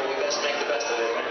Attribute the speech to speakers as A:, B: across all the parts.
A: but we best make the best of it, right?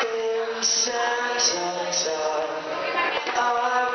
A: In inside, I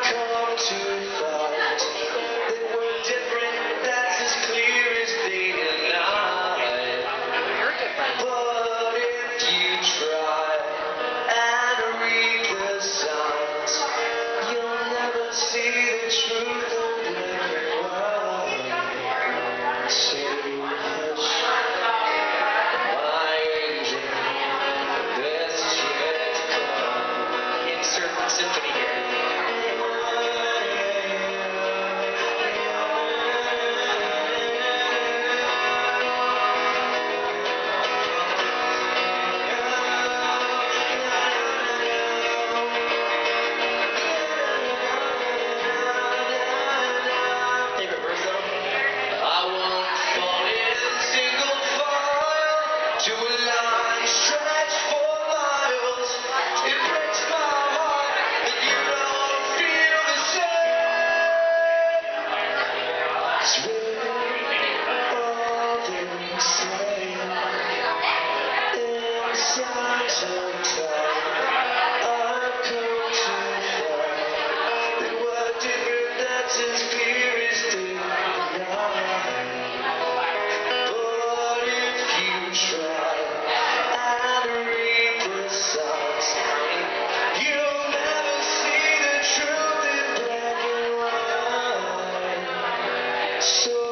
A: Yes.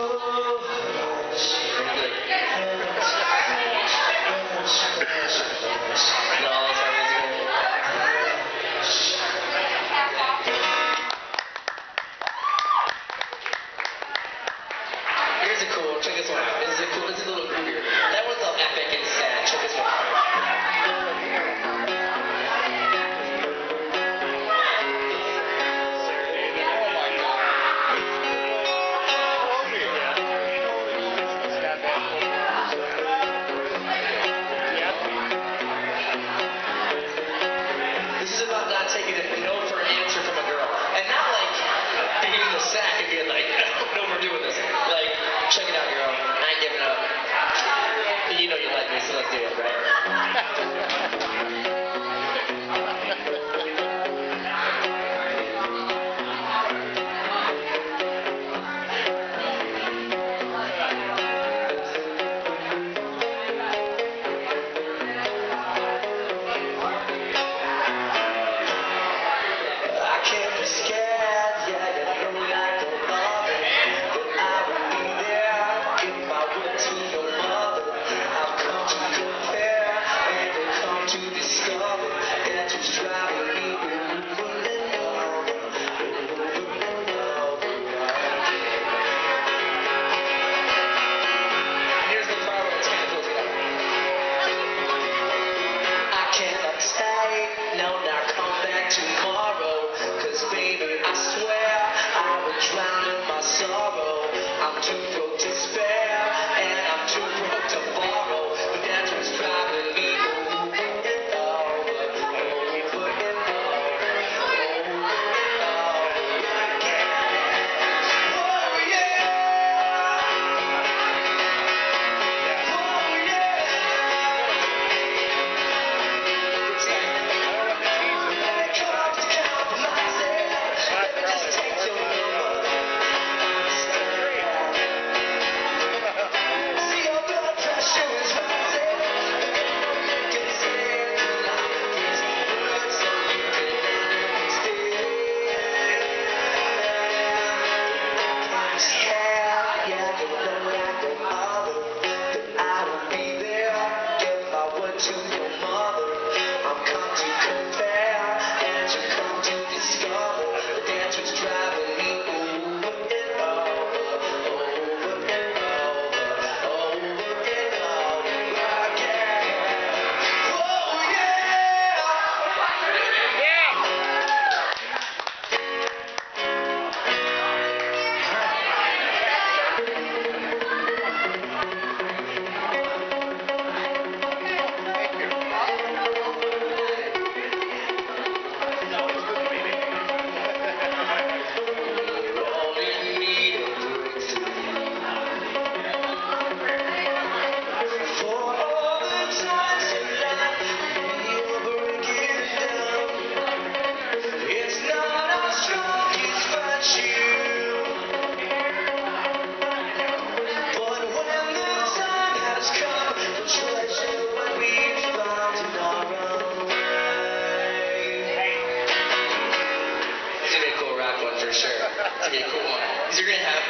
A: one for sure. It's gonna be cool one. These are gonna have.